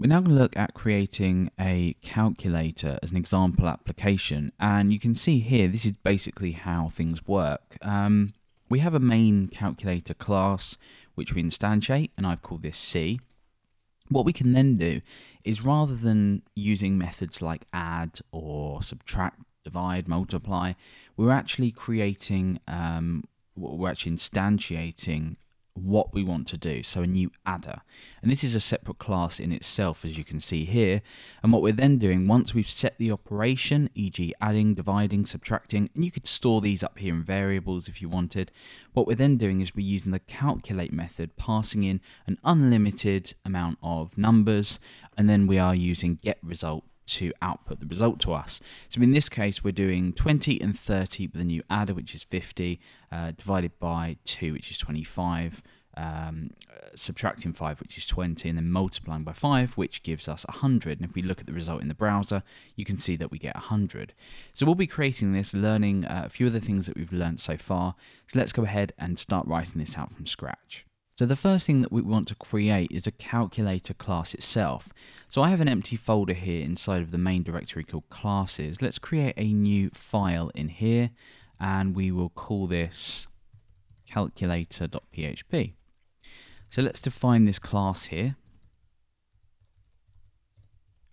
We're now going to look at creating a calculator as an example application and you can see here this is basically how things work. Um, we have a main calculator class which we instantiate and I've called this C. What we can then do is rather than using methods like add or subtract, divide, multiply, we're actually creating, um, we're actually instantiating what we want to do, so a new adder. And this is a separate class in itself, as you can see here. And what we're then doing, once we've set the operation, e.g. adding, dividing, subtracting, and you could store these up here in variables if you wanted, what we're then doing is we're using the calculate method, passing in an unlimited amount of numbers, and then we are using get result to output the result to us. So in this case, we're doing 20 and 30 with a new adder, which is 50, uh, divided by 2, which is 25, um, subtracting 5, which is 20, and then multiplying by 5, which gives us 100. And if we look at the result in the browser, you can see that we get 100. So we'll be creating this, learning uh, a few of the things that we've learned so far. So let's go ahead and start writing this out from scratch. So the first thing that we want to create is a calculator class itself. So I have an empty folder here inside of the main directory called classes. Let's create a new file in here and we will call this calculator.php. So let's define this class here.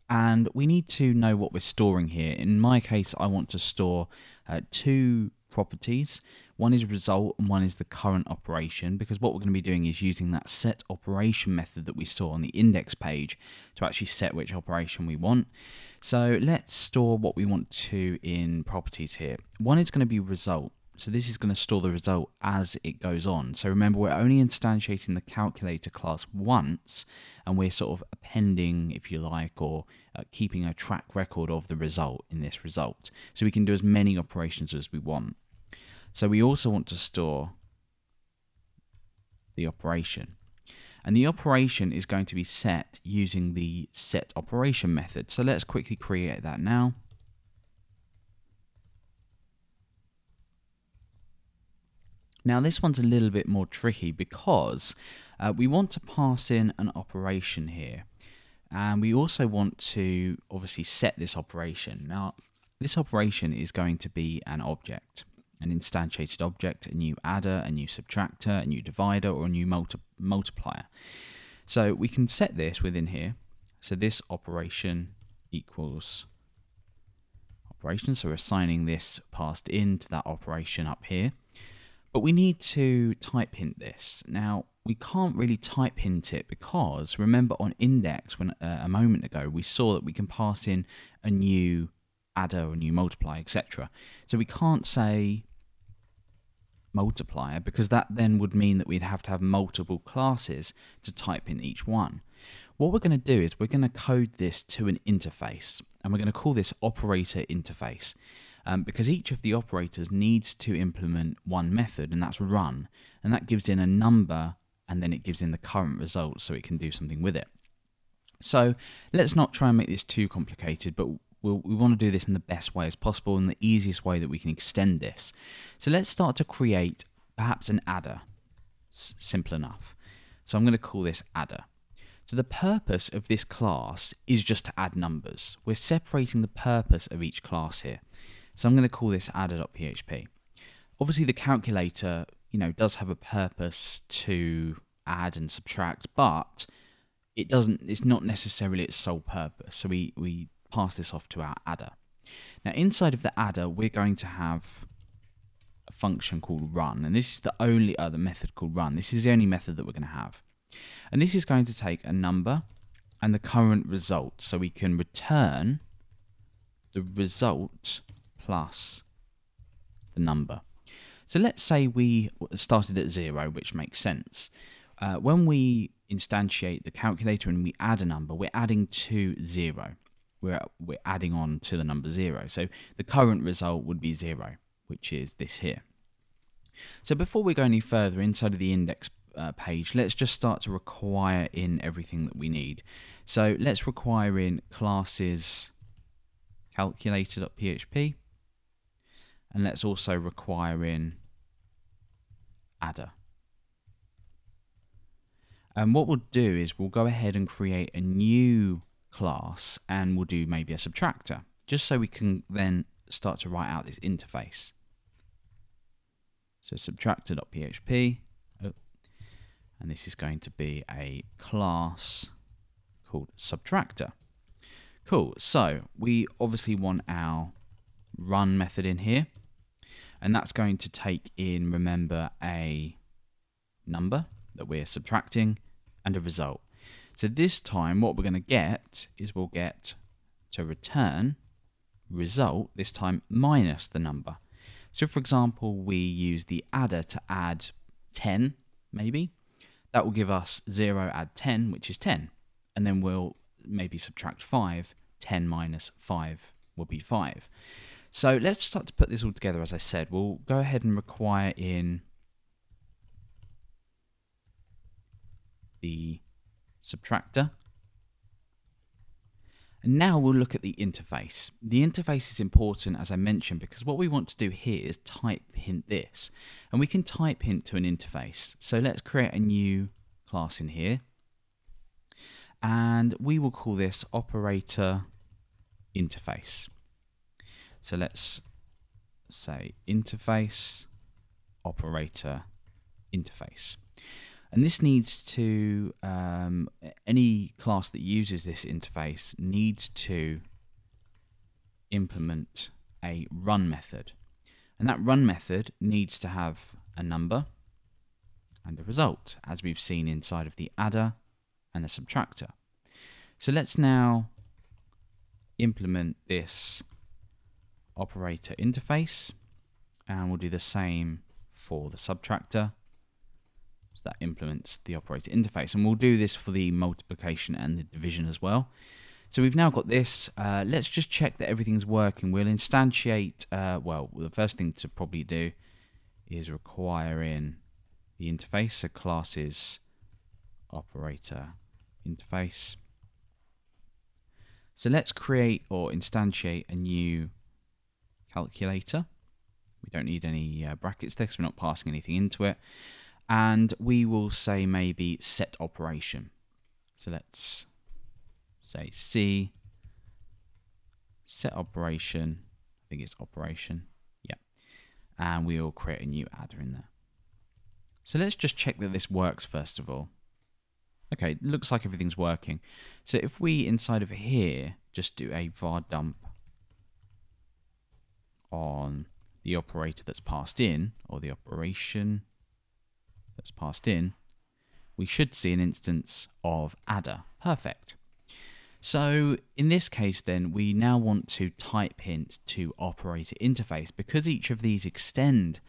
And we need to know what we're storing here. In my case, I want to store uh, two properties. One is result and one is the current operation because what we're going to be doing is using that set operation method that we saw on the index page to actually set which operation we want. So let's store what we want to in properties here. One is going to be result. So this is going to store the result as it goes on. So remember, we're only instantiating the calculator class once, and we're sort of appending, if you like, or uh, keeping a track record of the result in this result. So we can do as many operations as we want. So we also want to store the operation. And the operation is going to be set using the set operation method. So let's quickly create that now. Now this one's a little bit more tricky because uh, we want to pass in an operation here. And we also want to obviously set this operation. Now this operation is going to be an object an instantiated object, a new adder, a new subtractor, a new divider, or a new multi multiplier. So we can set this within here. So this operation equals operation. So we're assigning this passed into that operation up here. But we need to type hint this. Now, we can't really type hint it because remember on index when uh, a moment ago we saw that we can pass in a new adder, a you multiply, etc. So we can't say multiplier because that then would mean that we'd have to have multiple classes to type in each one. What we're going to do is we're going to code this to an interface and we're going to call this operator interface um, because each of the operators needs to implement one method and that's run and that gives in a number and then it gives in the current result so it can do something with it. So let's not try and make this too complicated, but we'll, we want to do this in the best way as possible and the easiest way that we can extend this. So let's start to create perhaps an adder. Simple enough. So I'm going to call this adder. So the purpose of this class is just to add numbers. We're separating the purpose of each class here. So I'm going to call this adder.php. Obviously the calculator, you know, does have a purpose to add and subtract, but it doesn't it's not necessarily its sole purpose. So we, we pass this off to our adder. Now inside of the adder, we're going to have a function called run, and this is the only other method called run. This is the only method that we're going to have. And this is going to take a number and the current result, so we can return the result plus the number. So let's say we started at zero, which makes sense. Uh, when we instantiate the calculator and we add a number, we're adding to zero we're, we're adding on to the number 0. So the current result would be 0, which is this here. So before we go any further inside of the index uh, page, let's just start to require in everything that we need. So let's require in classes calculator.php and let's also require in adder. And what we'll do is we'll go ahead and create a new class and we'll do maybe a subtractor, just so we can then start to write out this interface. So subtractor.php, oh, and this is going to be a class called subtractor. Cool, so we obviously want our run method in here, and that's going to take in, remember, a number that we're subtracting and a result. So this time what we're going to get is we'll get to return result, this time minus the number. So for example, we use the adder to add 10, maybe. That will give us 0 add 10, which is 10. And then we'll maybe subtract 5. 10 minus 5 will be 5. So let's start to put this all together, as I said. We'll go ahead and require in the subtractor and now we'll look at the interface. The interface is important, as I mentioned, because what we want to do here is type hint this. And we can type hint to an interface. So let's create a new class in here. And we will call this operator interface. So let's say interface operator interface. And this needs to, um, any class that uses this interface needs to implement a run method. And that run method needs to have a number and a result, as we've seen inside of the adder and the subtractor. So let's now implement this operator interface, and we'll do the same for the subtractor so that implements the operator interface. And we'll do this for the multiplication and the division as well. So we've now got this. Uh, let's just check that everything's working. We'll instantiate, uh, well, the first thing to probably do is require in the interface. So classes operator interface. So let's create or instantiate a new calculator. We don't need any uh, brackets there because we're not passing anything into it and we will say maybe set operation. So let's say C set operation. I think it's operation. Yeah. And we will create a new adder in there. So let's just check that this works first of all. Okay, looks like everything's working. So if we inside of here just do a var dump on the operator that's passed in, or the operation that's passed in, we should see an instance of adder. Perfect. So in this case then, we now want to type hint to operator interface. Because each of these extend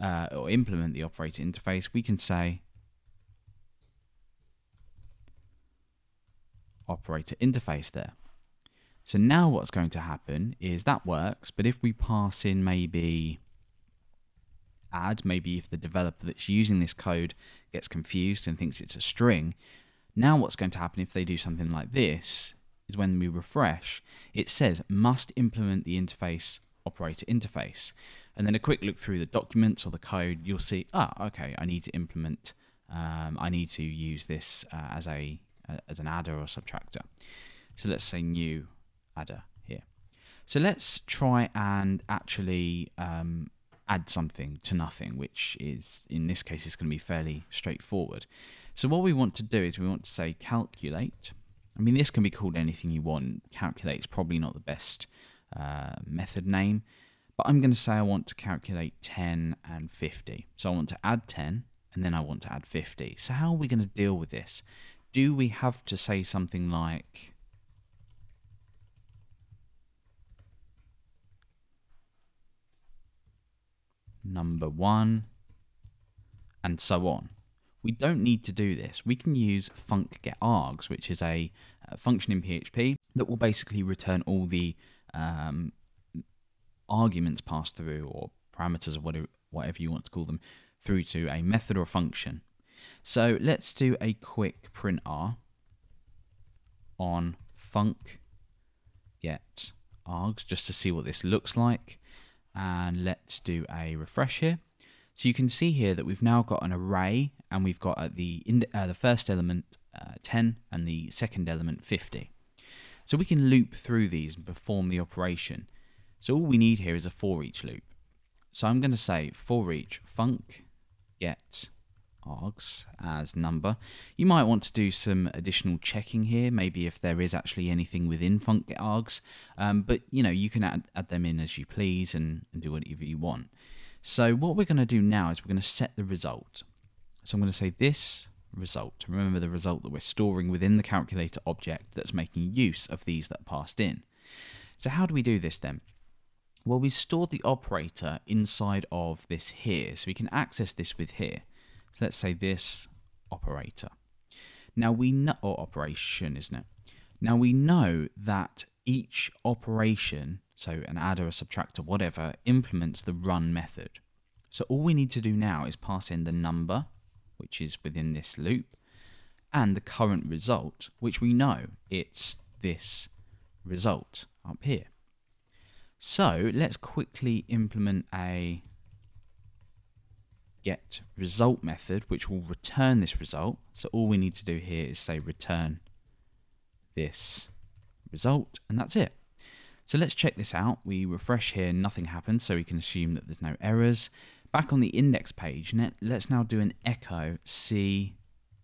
uh, or implement the operator interface, we can say operator interface there. So now what's going to happen is that works, but if we pass in maybe add, maybe if the developer that's using this code gets confused and thinks it's a string, now what's going to happen if they do something like this is when we refresh, it says must implement the interface operator interface. And then a quick look through the documents or the code, you'll see, ah, okay, I need to implement, um, I need to use this uh, as a uh, as an adder or subtractor. So let's say new adder here. So let's try and actually um, add something to nothing, which is, in this case, is going to be fairly straightforward. So what we want to do is we want to say calculate. I mean, this can be called anything you want. Calculate is probably not the best uh, method name, but I'm going to say I want to calculate 10 and 50. So I want to add 10 and then I want to add 50. So how are we going to deal with this? Do we have to say something like number one, and so on. We don't need to do this. We can use func get args, which is a, a function in PHP that will basically return all the um, arguments passed through or parameters or whatever, whatever you want to call them through to a method or function. So let's do a quick print r on func get args just to see what this looks like and let's do a refresh here. So you can see here that we've now got an array and we've got at the, uh, the first element uh, 10 and the second element 50. So we can loop through these and perform the operation. So all we need here is a for each loop. So I'm going to say for each func get args as number. You might want to do some additional checking here, maybe if there is actually anything within func args, um, but you know you can add, add them in as you please and, and do whatever you want. So what we're going to do now is we're going to set the result. So I'm going to say this result. Remember the result that we're storing within the calculator object that's making use of these that passed in. So how do we do this then? Well, we've stored the operator inside of this here, so we can access this with here. So let's say this operator. Now we know, or operation, isn't it? Now we know that each operation, so an adder, a subtractor, whatever, implements the run method. So all we need to do now is pass in the number, which is within this loop, and the current result, which we know it's this result up here. So let's quickly implement a get result method, which will return this result. So all we need to do here is say return this result, and that's it. So let's check this out. We refresh here, nothing happens, so we can assume that there's no errors. Back on the index page, let's now do an echo c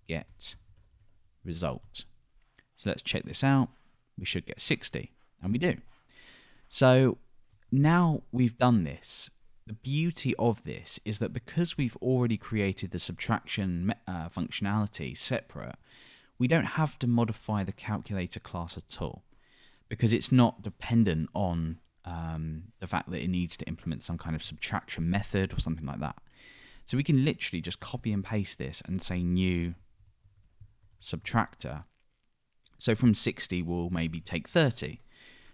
get result. So let's check this out. We should get 60, and we do. So now we've done this, the beauty of this is that because we've already created the subtraction uh, functionality separate, we don't have to modify the calculator class at all because it's not dependent on um, the fact that it needs to implement some kind of subtraction method or something like that. So we can literally just copy and paste this and say new subtractor. So from 60, we'll maybe take 30.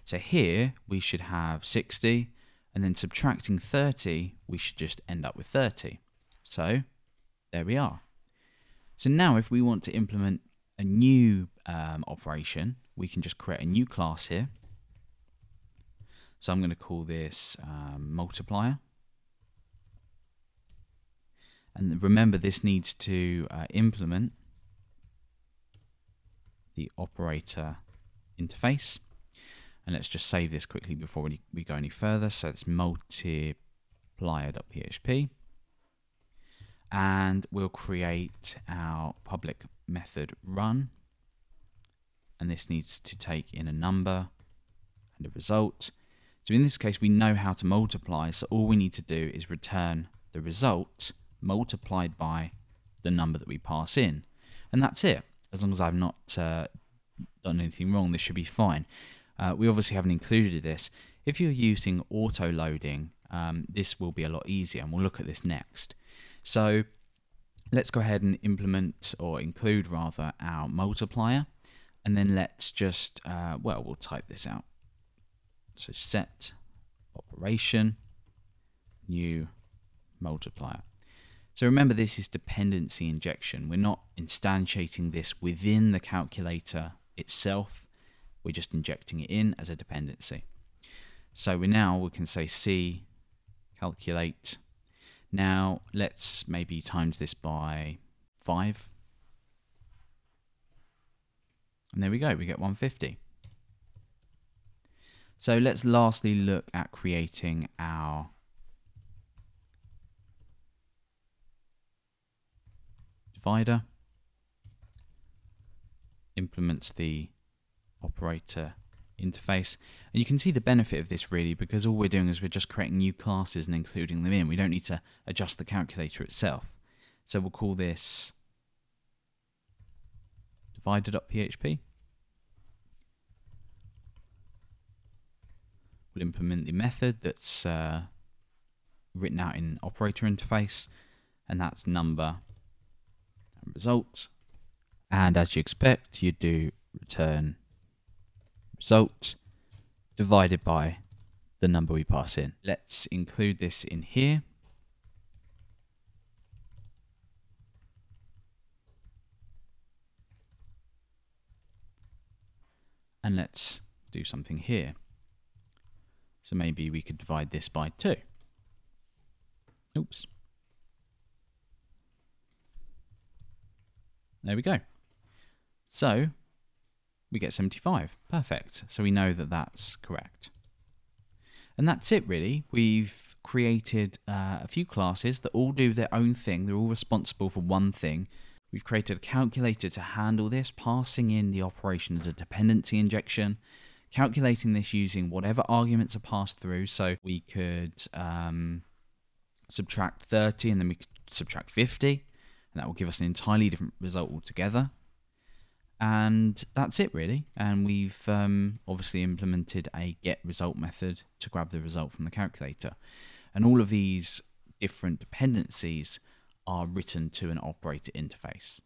So here we should have 60 and then subtracting 30, we should just end up with 30. So there we are. So now if we want to implement a new um, operation, we can just create a new class here. So I'm going to call this um, multiplier. And remember, this needs to uh, implement the operator interface. And let's just save this quickly before we, go any further. So it's multiplier.php. And we'll create our public method run. And this needs to take in a number and a result. So in this case, we know how to multiply. So all we need to do is return the result multiplied by the number that we pass in. And that's it. As long as I've not uh, done anything wrong, this should be fine. Uh, we obviously haven't included this. If you're using auto loading, um, this will be a lot easier, and we'll look at this next. So let's go ahead and implement, or include rather, our multiplier, and then let's just, uh, well, we'll type this out. So set operation, new multiplier. So remember this is dependency injection. We're not instantiating this within the calculator itself. We're just injecting it in as a dependency. So we now we can say C calculate. Now let's maybe times this by 5. And there we go, we get 150. So let's lastly look at creating our divider. Implements the operator interface. And you can see the benefit of this really because all we're doing is we're just creating new classes and including them in. We don't need to adjust the calculator itself. So we'll call this divider.php. We'll implement the method that's uh, written out in operator interface and that's number and result. And as you expect, you do return result divided by the number we pass in. Let's include this in here. And let's do something here. So maybe we could divide this by 2. Oops. There we go. So we get 75. Perfect. So we know that that's correct. And that's it, really. We've created uh, a few classes that all do their own thing. They're all responsible for one thing. We've created a calculator to handle this, passing in the operation as a dependency injection, calculating this using whatever arguments are passed through. So we could um, subtract 30 and then we could subtract 50, and that will give us an entirely different result altogether. And that's it really. And we've um, obviously implemented a get result method to grab the result from the calculator. And all of these different dependencies are written to an operator interface.